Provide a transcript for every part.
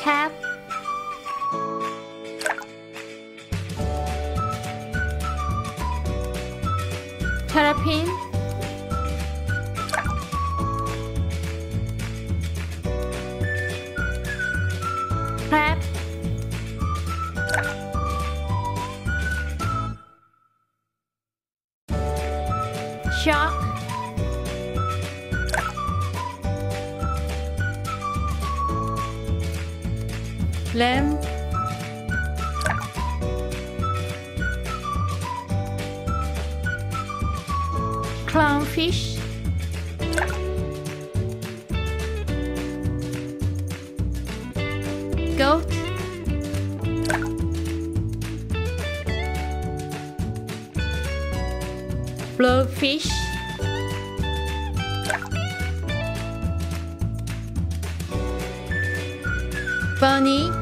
cat terrapin. Crab shark lamb clownfish. Goat. Blowfish bunny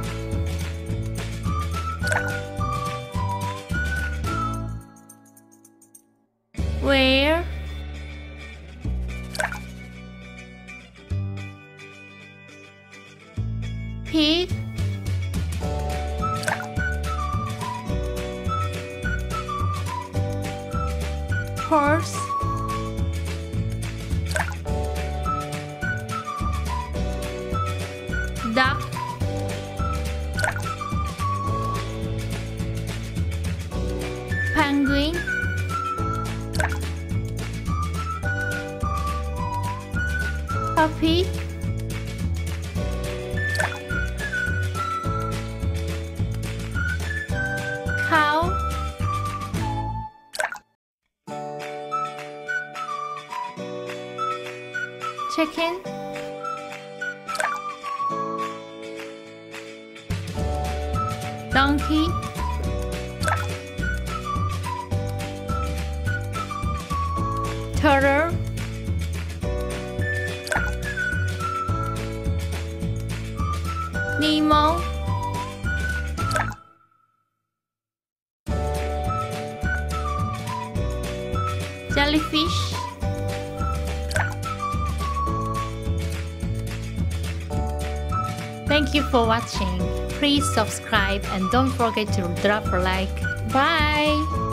where? Pig? Horse? Duck? Penguin puppy cow chicken? Donkey? Turtle Nemo jellyfish Thank you for watching. Please subscribe and don't forget to drop a like. Bye!